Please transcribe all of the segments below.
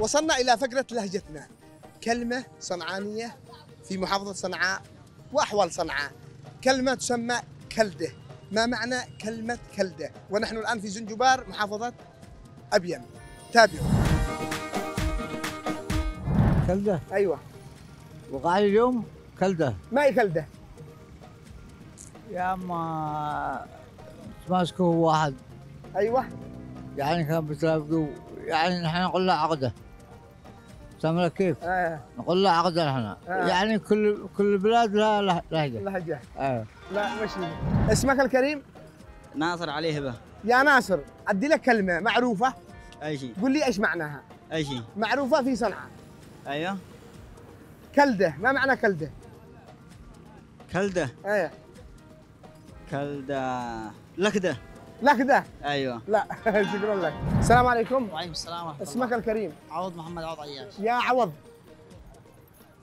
وصلنا إلى فقرة لهجتنا. كلمة صنعانية في محافظة صنعاء وأحوال صنعاء. كلمة تسمى كلدة. ما معنى كلمة كلدة؟ ونحن الآن في زنجبار محافظة أبين تابعوا. كلدة؟ أيوة. وقع لي اليوم كلدة. ما هي كلدة؟ يا أما ماسكه واحد. أيوة. يعني كان بتلاقوا يعني نحن نقول له عقدة. سامع كيف؟ آه. نقول له عقده نحن آه. يعني كل كل بلاد لها له- لهجه لهجة آه. لا مش. اسمك الكريم؟ ناصر عليه هبه يا ناصر أدي لك كلمة معروفة. أي شيء. قل لي إيش معناها. أي شيء. معروفة في صنعاء. أيوه. كلدة. ما معنى كلدة؟ كلدة؟ إيه. كلدة. لكدة. لكدة أيوه. لا شكرا لك. السلام عليكم. وعليكم السلام ورحمة اسمك الله. الكريم. عوض محمد عوض عياش. يا عوض.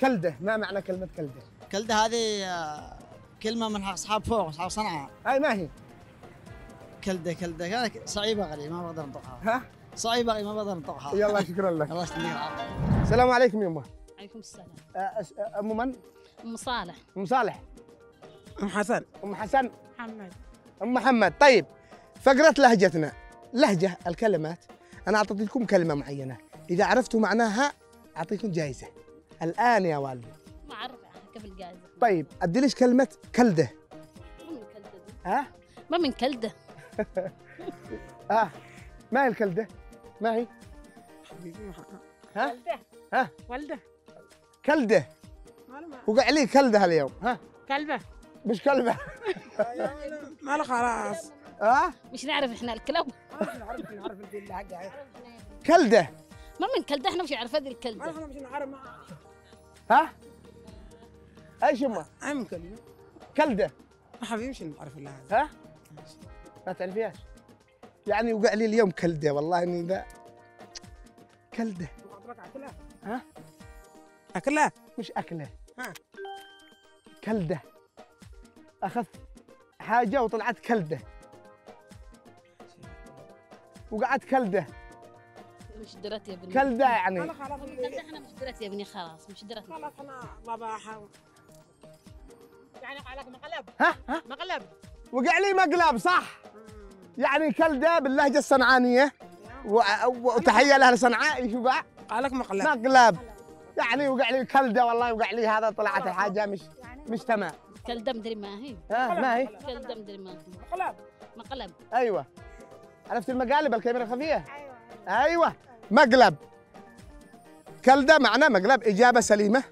كلدة ما معنى كلمة كلدة؟ كلدة هذه آه، كلمة من أصحاب فوق أصحاب صنعاء. هاي ما هي؟ كلدة كلدة. كانت صعيبة غالي ما بقدر أنطقها. ها؟ صعيبة غالي ما بقدر أنطقها. يلا شكرا لك. الله يسلمك السلام عليكم يمه عليكم السلام. آه، آه، ام من؟ ام صالح. ام صالح. أم حسن. أم حسن؟ محمد. أم محمد. طيب. فقرة لهجتنا. لهجة الكلمات. أنا أعطيت لكم كلمة معينة. إذا عرفتوا معناها أعطيكم جائزة. الآن يا والدي. ما اعرف قبل جائزة. طيب ادي ليش كلمة كلدة؟ ما من كلدة. دي. ها؟ ما من كلدة. آه ما هي الكلدة؟ ما هي؟ ها؟ ها؟ ولده كلدة. وقع لي كلدة اليوم ها؟ كلبة. مش كلبة. ما له خلاص. آه مش نعرف إحنا الكلاب نعرف نعرف انت اللي حقها كلدة. ما من كلدة إحنا مش عارف هذه الكلدة. إحنا مش نعرف ها؟ إيش يمه ام كلمه كلدة. ما حبيبي مش نعرف إلا هذا ها؟ ما تعرفيهاش؟ يعني وقع لي اليوم كلدة والله إني ذا كلدة. اكلها ها؟ اكلها مش أكلة. ها. كلدة. أخذت حاجة وطلعت كلدة. وقعت كلدة. مش درت يا ابني. كلدة أنا يعني. خلاص ما من كلده إحنا مش درت يا ابني خلاص مش درت. خلاص أنا بابا احاول يعني عليك مقلب ها؟ ها؟ مقلب وقع لي مقلب صح؟ يعني كلدة باللهجة الصنعانية. و- وتحية لأهل صنعاء إيش وقع؟ عليك مقلب. مقلب. يعني وقع لي كلدة والله وقع لي هذا طلعت الحاجة مش مش تمام. كلده مدري ما هي. ها؟ ما هي؟ كلده مدري ما هي. مقلب. مقلب. أيوه. عرفت المقالب الكاميرا الخفية؟ أيوه. مقلب. كلدة معناه مقلب. إجابة سليمة.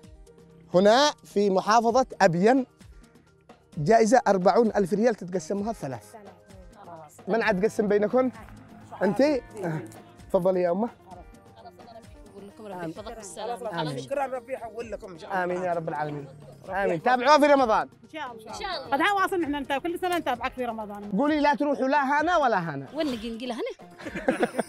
هنا في محافظة أبين جائزة أربعون ألف ريال تتقسمها ثلاث. من عاد تقسم بينكم انت آه. تفضلي يا أمة. لكم ربي يحفظك بالسلامه شكرا ربي يحول لكم إن شاء الله. آمين يا رب العالمين. آمين. تابعوها في رمضان. إن شاء الله. إن شاء الله. قد واصل نحن نتابع. كل سنة نتابعك في رمضان. قولي لا تروحوا لا هنا ولا هنا. وين نجي نجي هنا.